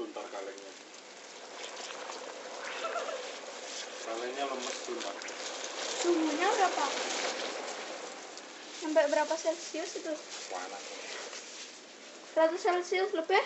tuh ntar kalengnya. Kalengnya lemes tuh ntar. Suhunya berapa? Sampai berapa celcius itu? Panas 100 celcius lebih?